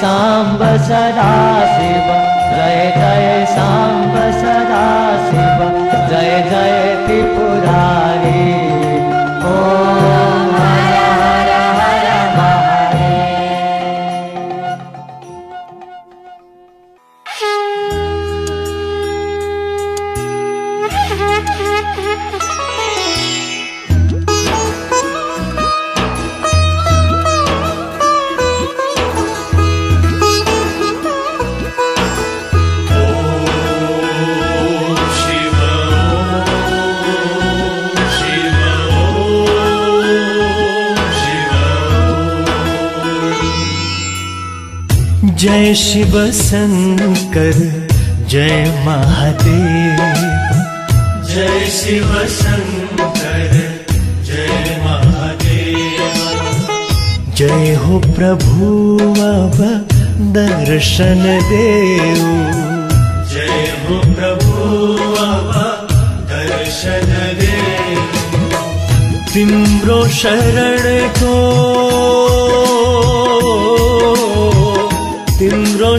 शाम्ब सदा शिव जय जय साम्ब सदा शिव जय जय त्रिपुरारी। शिव शङ्कर जय महादेव। जय शिव शङ्कर जय महादेव। जय हो प्रभु अब दर्शन देव। जय हो प्रभु प्रभुब दर्शन देव। तिम्रो शरण को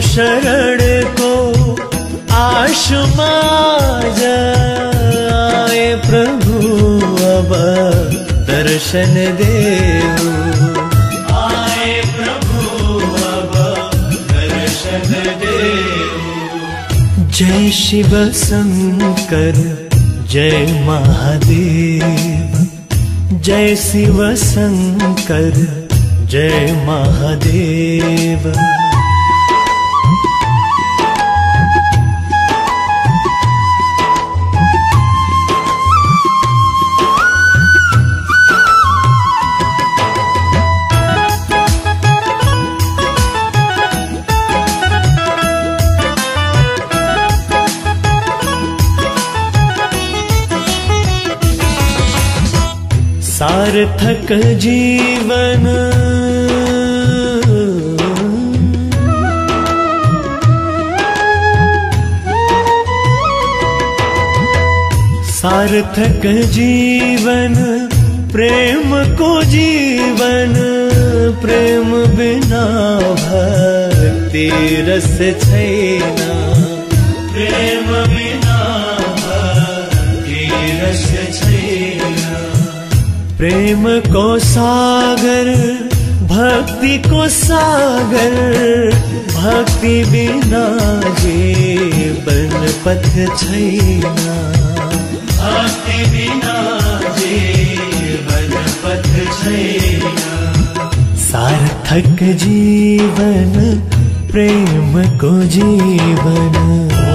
शरण को आशमा जाए प्रभु अब दर्शन देऊ आए प्रभु दर्शन देऊ जय शिव शंकर, जय महादेव। जय शिव शंकर, जय महादेव। सार्थक जीवन। सार्थक जीवन प्रेम को जीवन प्रेम बिना भक्ति रस छैना। प्रेम प्रेम को सागर, भक्ति को सागर, भक्ति बिना जीवन पथ छैना। भक्ति बिना जीवन पथ छैना। सार्थक जीवन, प्रेम को जीवन।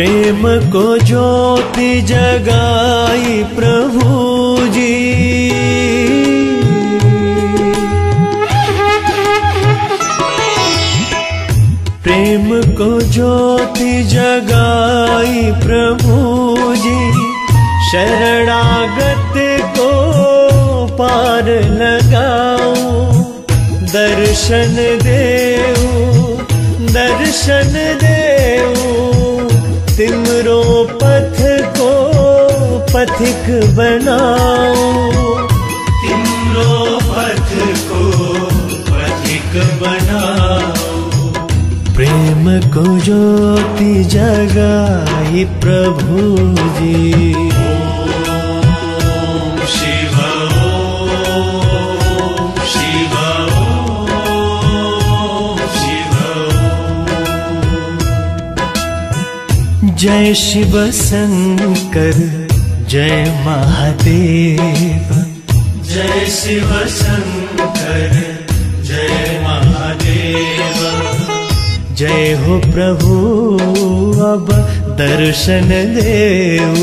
प्रेम को ज्योति जगाई प्रभु जी प्रेम को ज्योति जगाई प्रभु जी शरणागत को पार लगाओ दर्शन देऊ, दर्शन तिमरो पथ को पथिक बनाओ। सिमरो पथ को पथिक बनाओ। प्रेम को ज्योति जगाई प्रभु जी। जय शिव शंकर जय महादेव। जय शिव शंकर जय महादेव। जय हो प्रभु अब दर्शन देव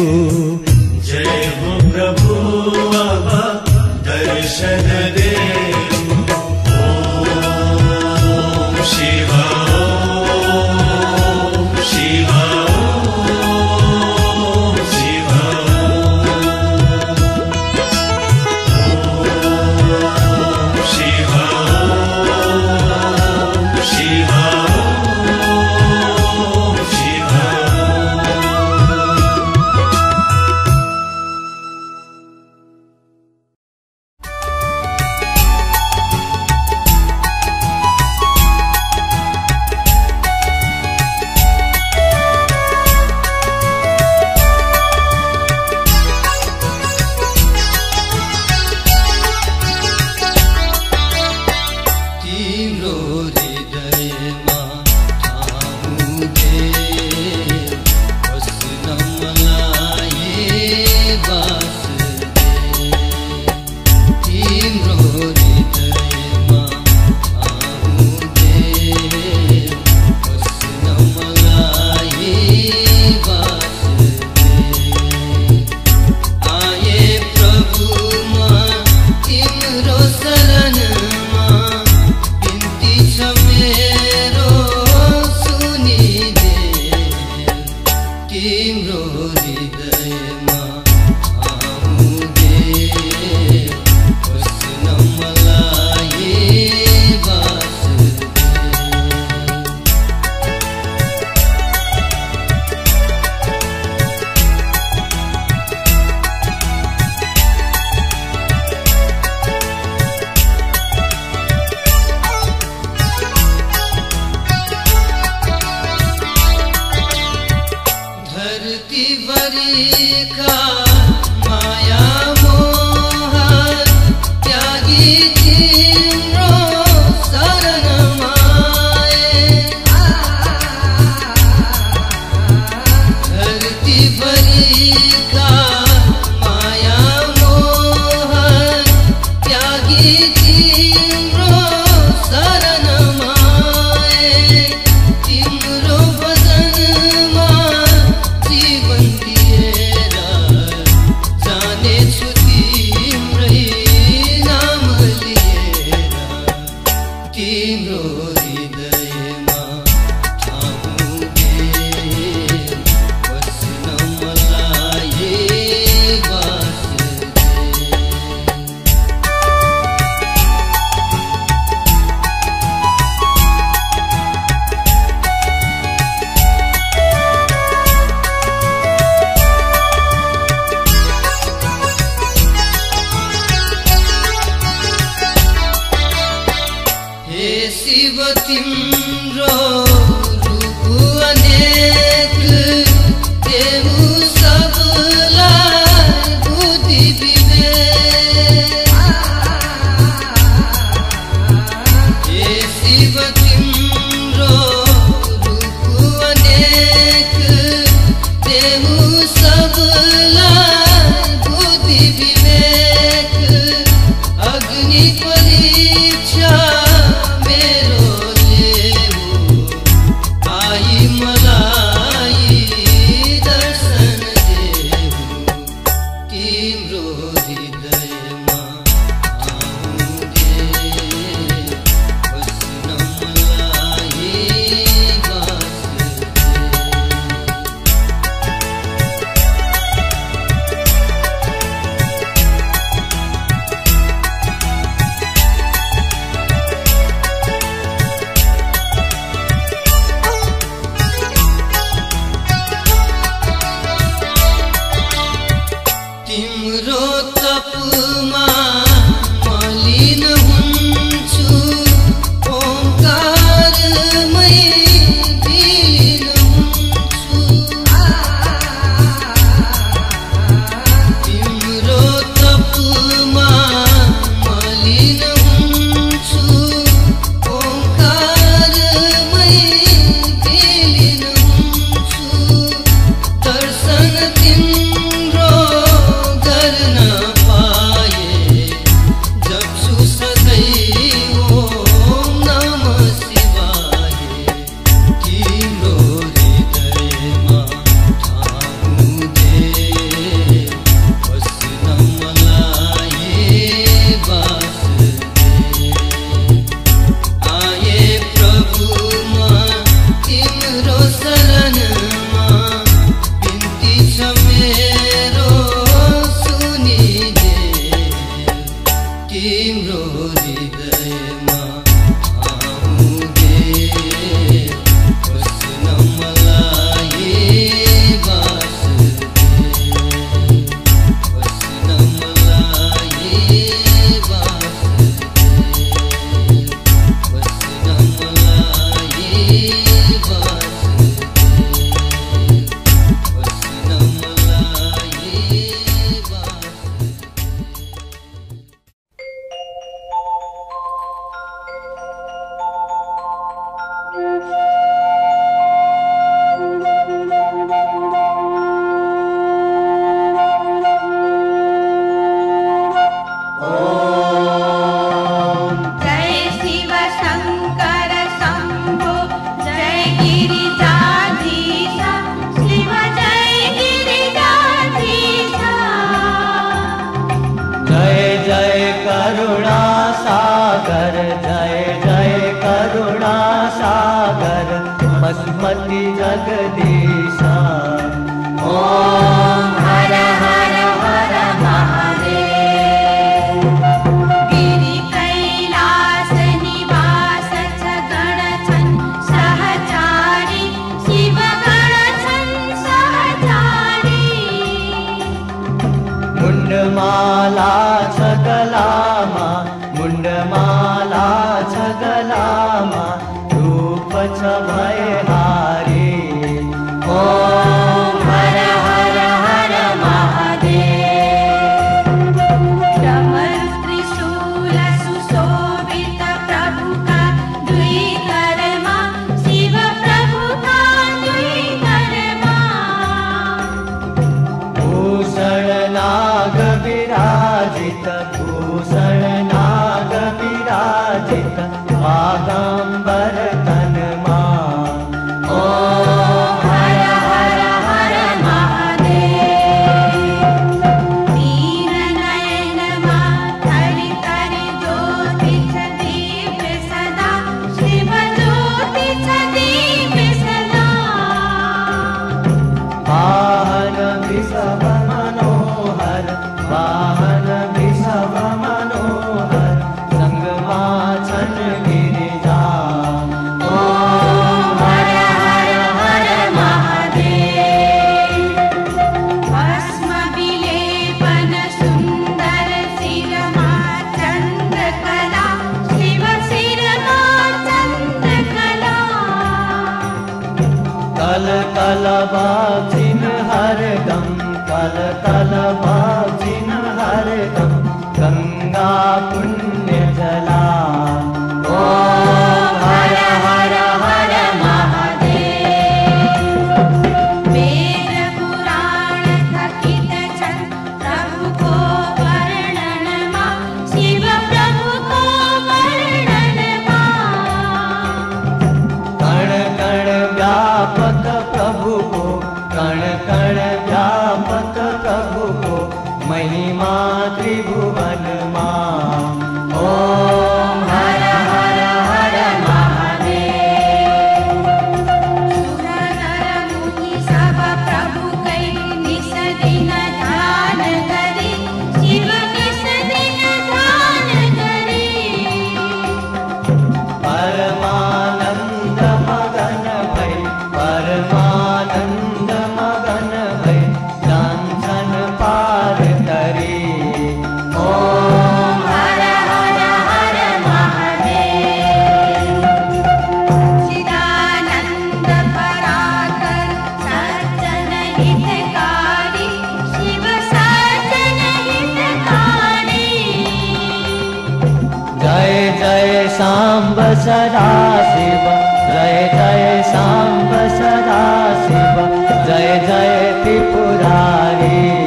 सांब सदा शिव जय जय सांब सदा शिव जय जय त्रिपुरारी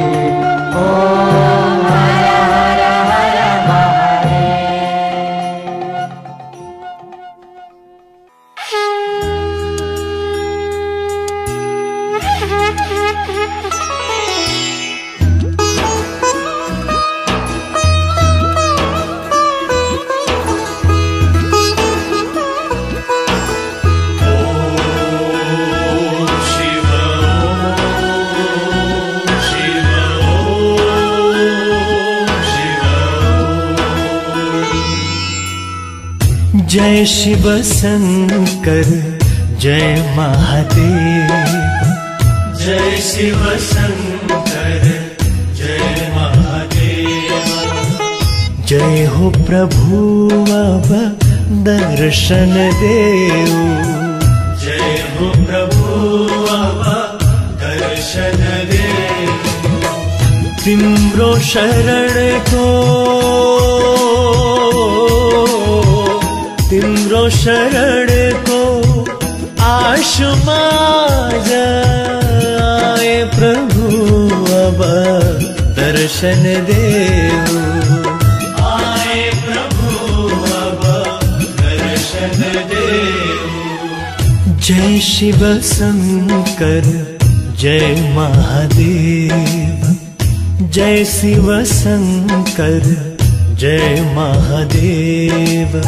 शिव शंकर जय महादेव। जय शिव शंकर जय महादेव। जय हो प्रभु अब दर्शन देव। जय हो प्रभु अब दर्शन दे तिम्रो शरण को शरण को आशुमा जाए प्रभु, अब दर्शन देव आए प्रभु, अब दर्शन दे जय शिव शंकर, जय महादेव। जय शिव शंकर, जय महादेव।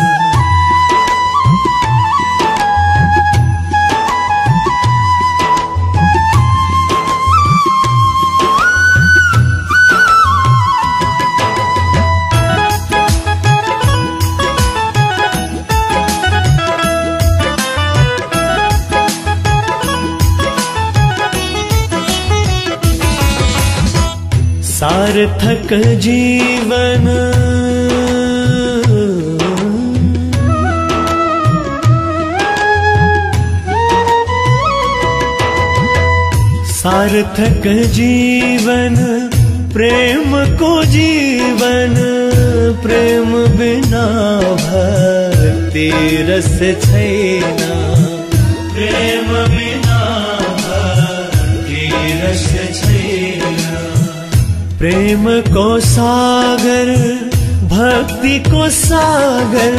सार्थक जीवन। सार्थक जीवन प्रेम को जीवन प्रेम बिना भक्ति रस छैना। प्रेम प्रेम को सागर, भक्ति को सागर,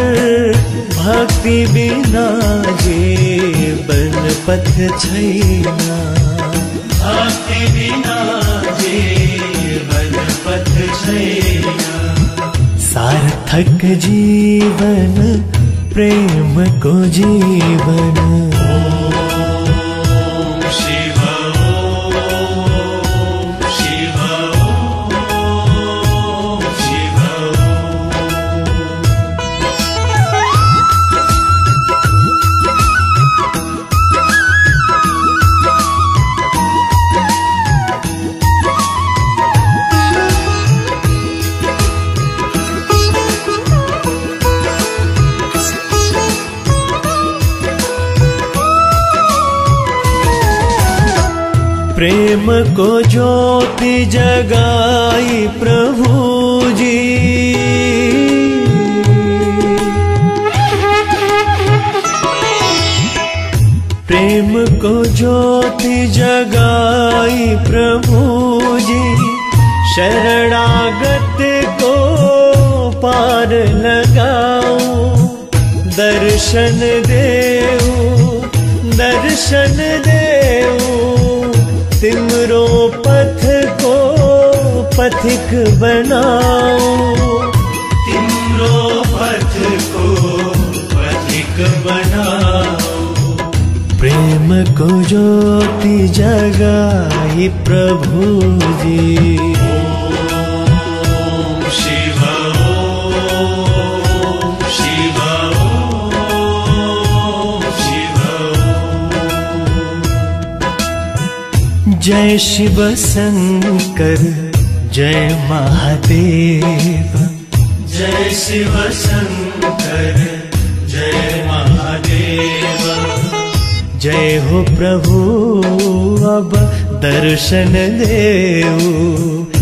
भक्ति बिना जीवन पथ छैना। भक्ति बिना जीवन पथ छैन। सार्थक जीवन, प्रेम को जीवन। प्रेम को ज्योति जगाई प्रभु जी। प्रेम को ज्योति जगाई प्रभु जी। शरणागत को पार लगाओ दर्शन देव दर्शन दे सिमरो पथ को पथिक बनाओ सिमरो पथ को पथिक बनाओ प्रेम को ज्योति जगाई प्रभु जी। जय शिव शङ्कर जय महादेव। जय शिव शङ्कर जय महादेव। जय हो प्रभु अब दर्शन देव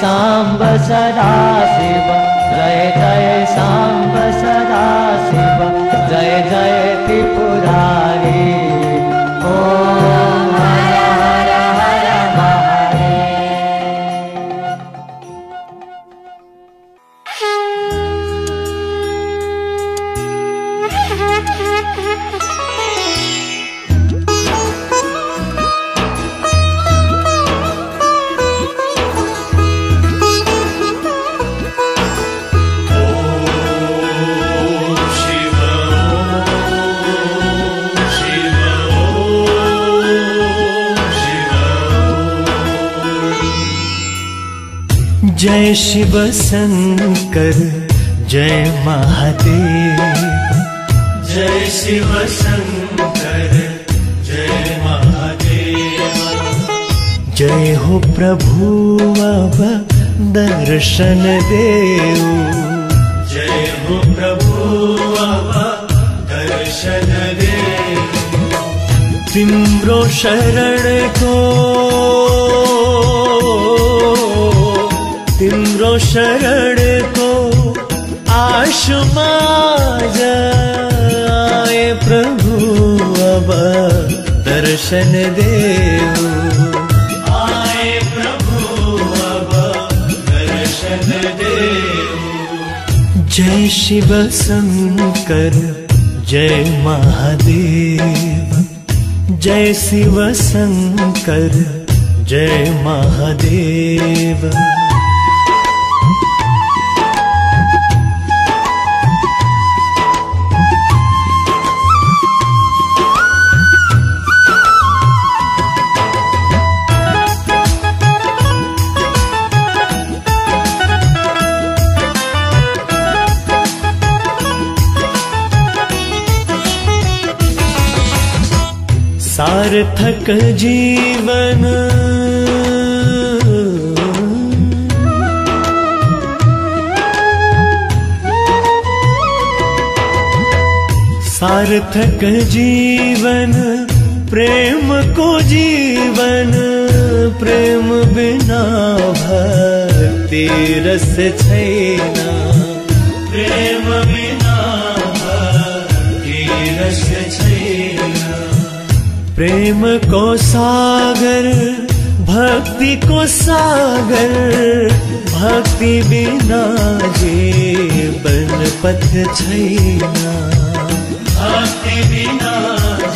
साम्ब सदा शिव जय जय साम्ब सदा शिव जय जय त्रिपुरारी। शिव शंकर जय महादेव। जय शिव शंकर जय महादेव। जय हो प्रभु अब दर्शन देव। जय हो प्रभु अब दर्शन देव। तिम्रो शरण को शरण को आशुमा जाए दर्शन देव। आए प्रभु अब दर्शन देव। जय शिव शंकर, जय महादेव। जय शिव शंकर, जय महादेव। सार्थक जीवन। सार्थक जीवन प्रेम को जीवन प्रेम बिना भक्ति रस छैना। प्रेम प्रेम को सागर, भक्ति को सागर, भक्ति बिना जीवन पथ छैना। भक्ति बिना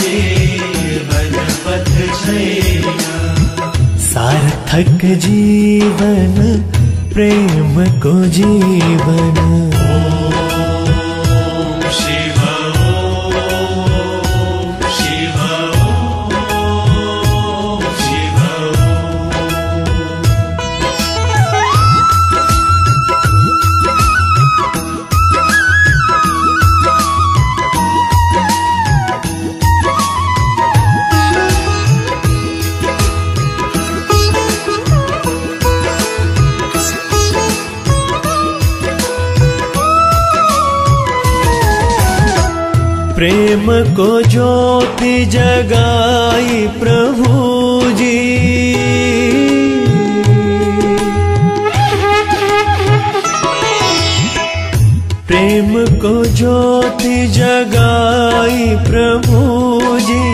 जीवन पथ छैना। सार्थक जीवन, प्रेम को जीवन। प्रेम को ज्योति जगाई प्रभु जी। प्रेम को ज्योति जगाई प्रभु जी।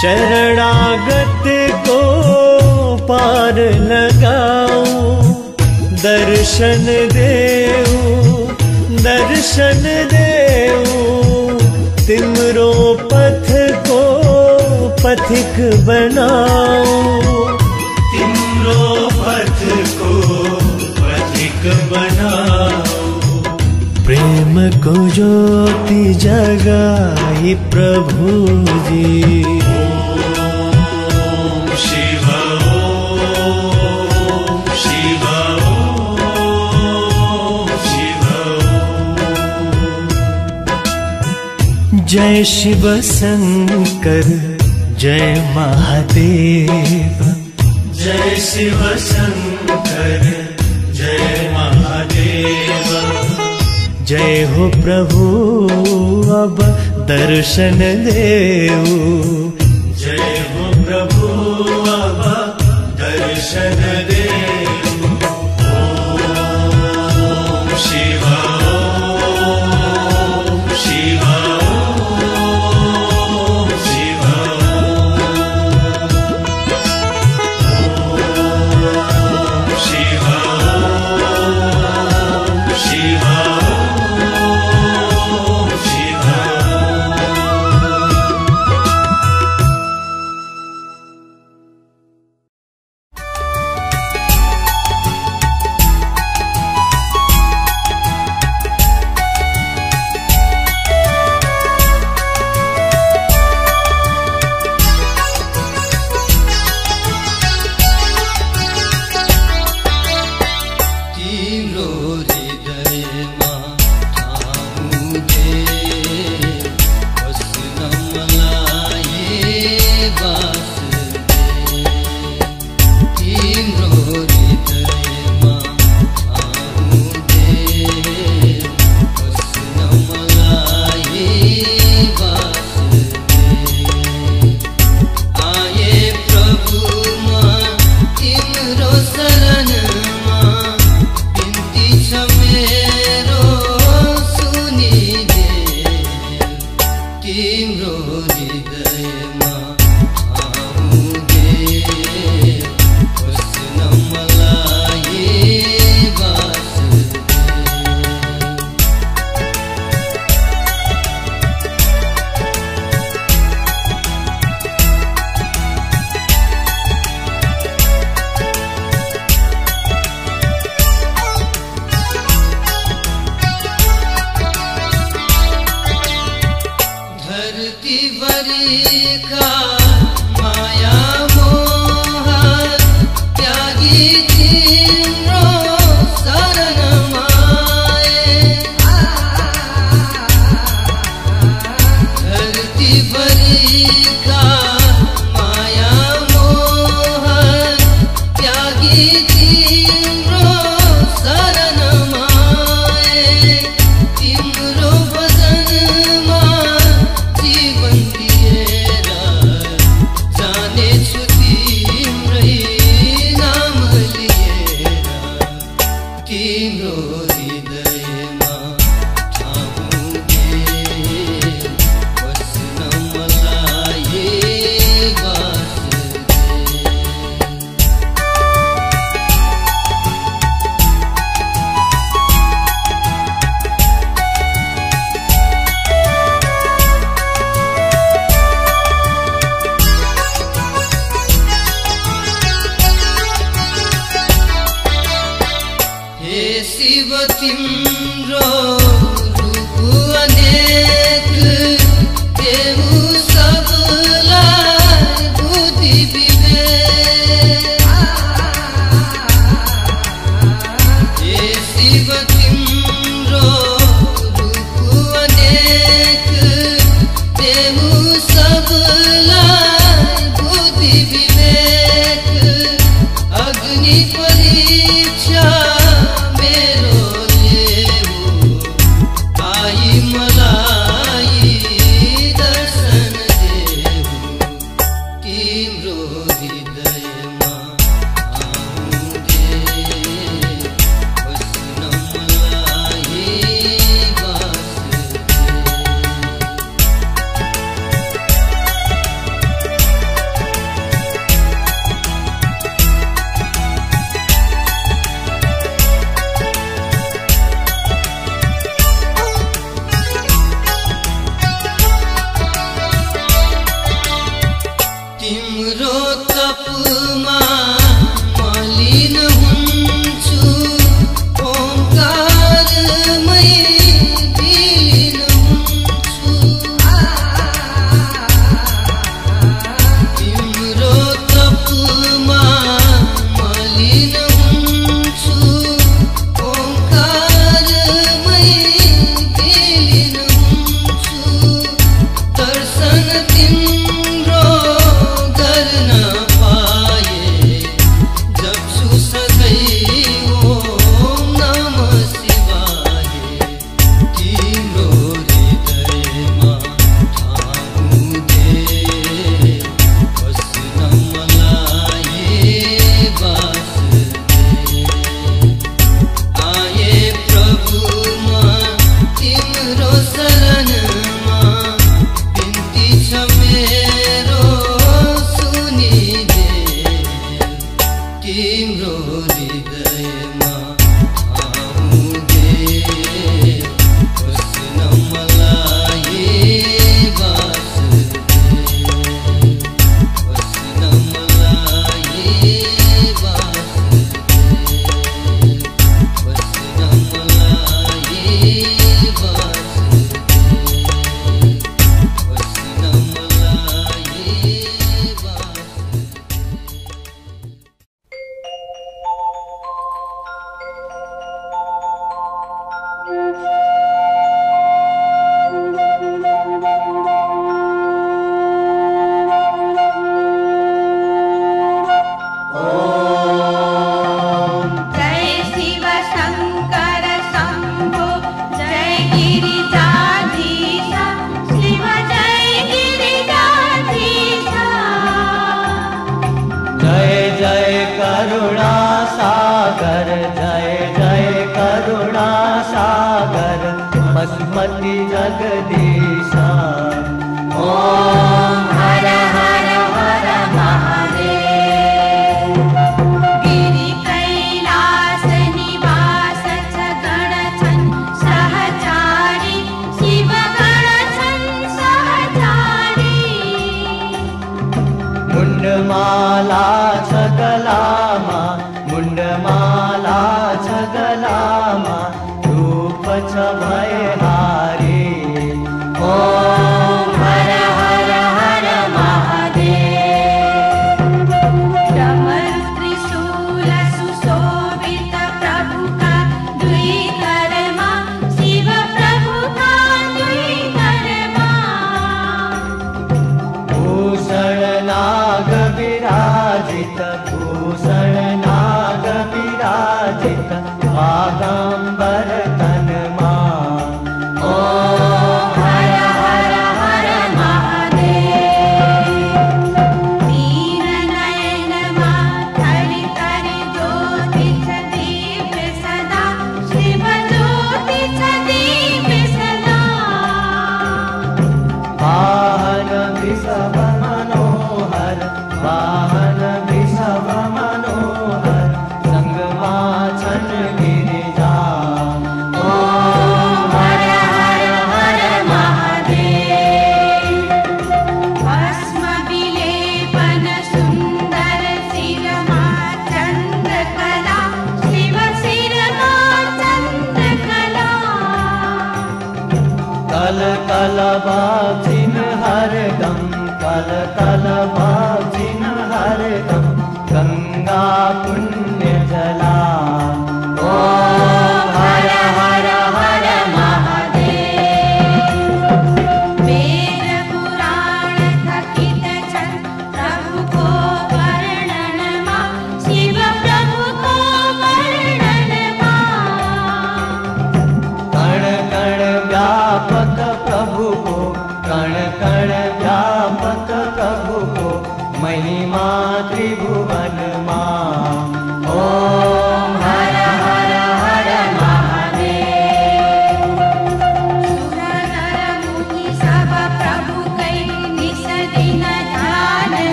शरणागत को पार लगाओ दर्शन देऊ दर्शन देऊ तिमरो पथ को पथिक बनाओ। सिमरो पथ को पथिक बनाओ। प्रेम को ज्योति जगाई प्रभु जी। जय शिव शंकर जय महादेव। जय शिव शंकर जय महादेव। जय हो प्रभु अब दर्शन देव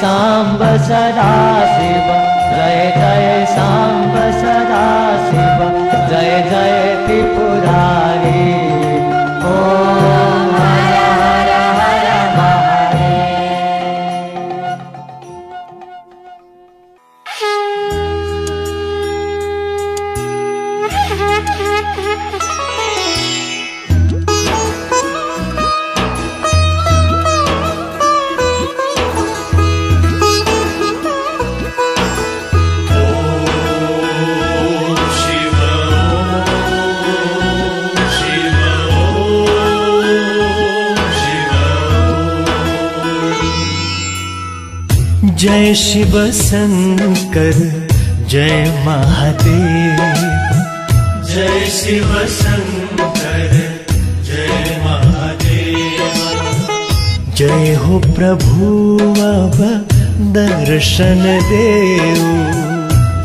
साम्ब सदा शिव जय जय साम्ब सदा शिव जय जय त्रिपुरारी। शङ्कर जय महादेव। जय शिव शङ्कर जय महादेव। जय हो प्रभु अब दर्शन देव।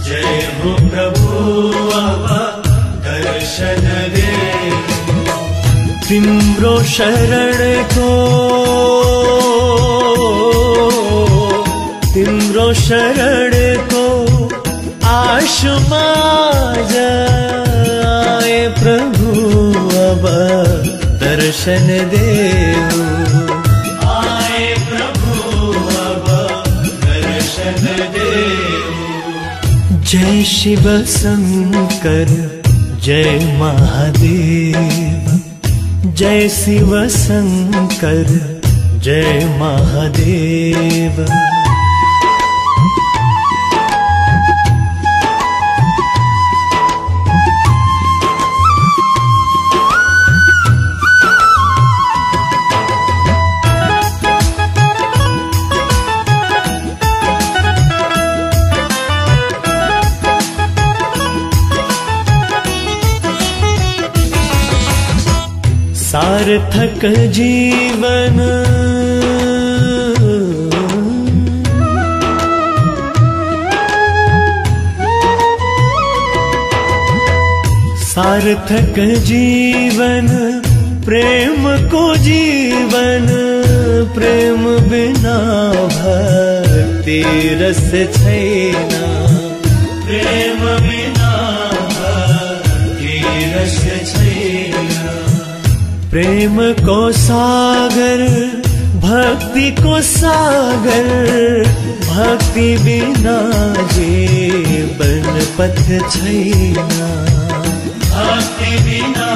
जय हो प्रभु अब दर्शन देव। तिम्रो शरण को शरण को आशमा जाए प्रभु अब दर्शन देहु। आए प्रभु अब दर्शन देहु। जय शिव शंकर, जय महादेव। जय शिव शंकर, जय महादेव। सार्थक जीवन। सार्थक जीवन प्रेम को जीवन प्रेम बिना भक्ति रस छैना। प्रेम प्रेम को सागर, भक्ति को सागर, भक्ति बिना जीवन पथ छैना। भक्ति बिना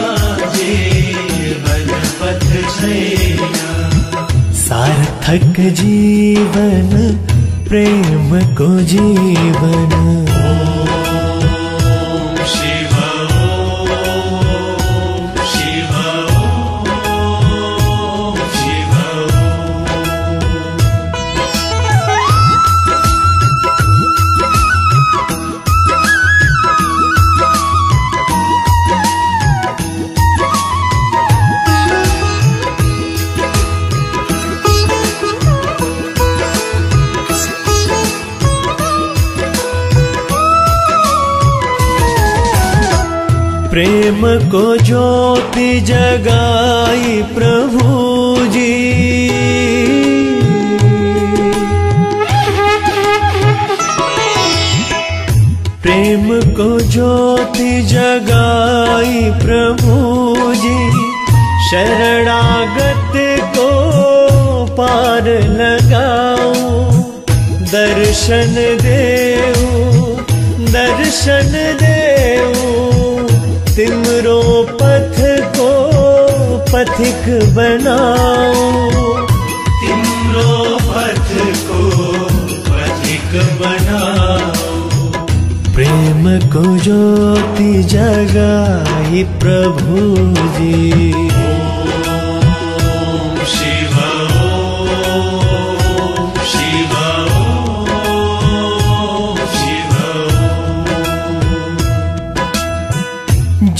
जीवन पथ छैना। सार्थक जीवन, प्रेम को जीवन। प्रेम को ज्योति जगाई प्रभु जी। प्रेम को ज्योति जगाई प्रभु जी। शरणागत को पार लगाओ दर्शन देऊ दर्शन देऊ तिमरो पथ को पथिक बनाओ। सिमरो पथ को पथिक बनाओ। प्रेम को ज्योति जगाई प्रभु जी।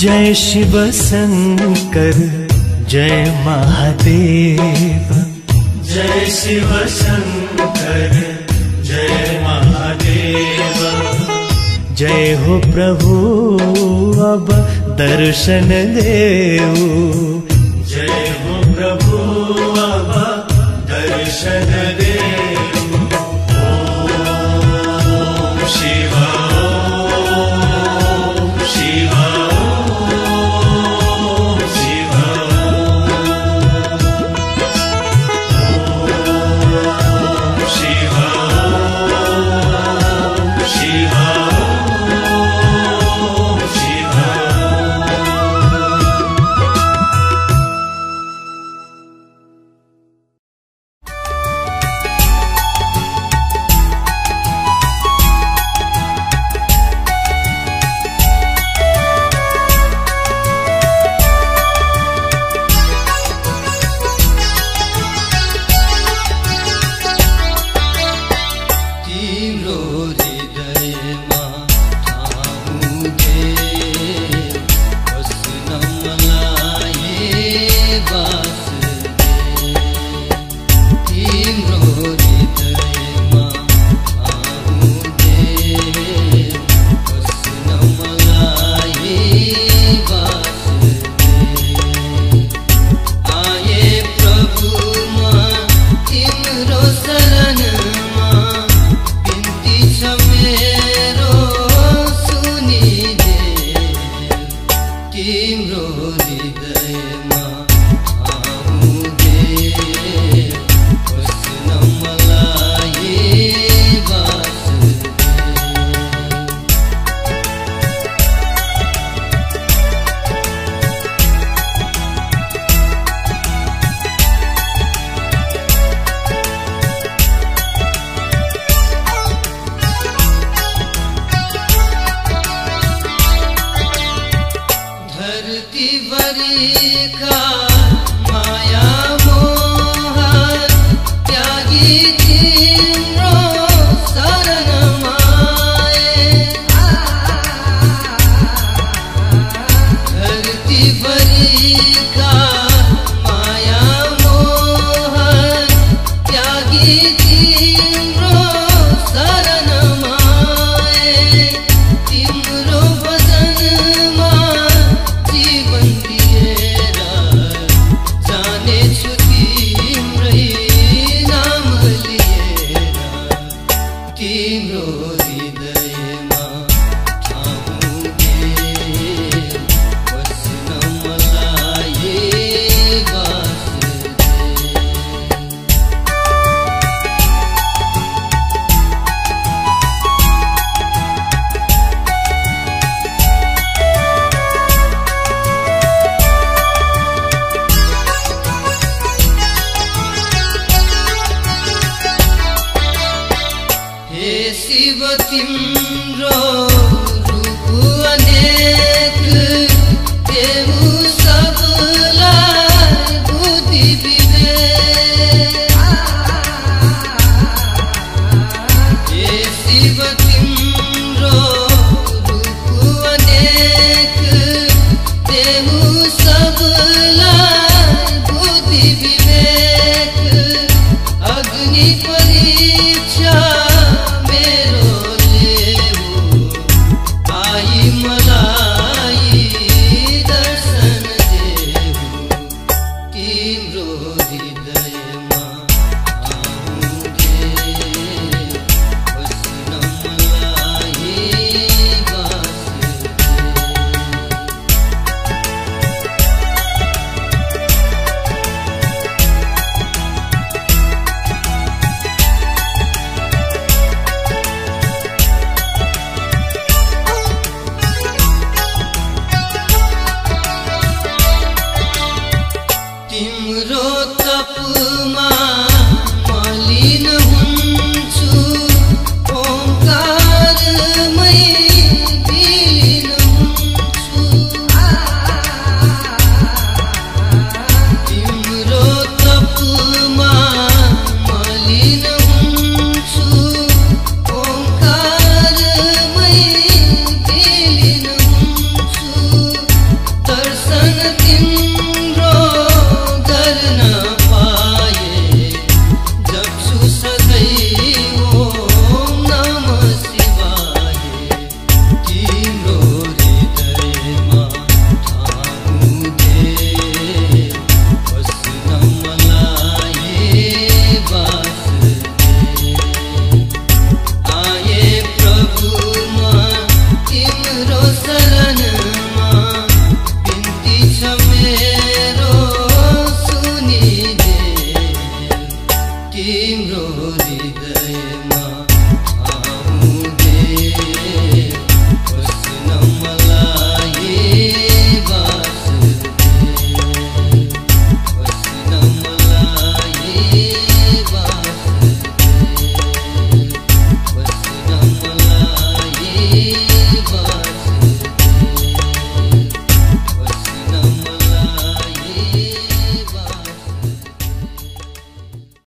जय शिव शंकर जय महादेव। जय शिव शंकर जय महादेव। जय हो प्रभु अब दर्शन देव